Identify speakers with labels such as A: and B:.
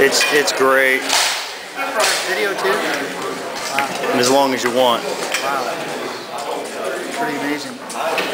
A: It's it's great,
B: Video too?
A: Wow. as long as you want.
B: Wow. Pretty amazing.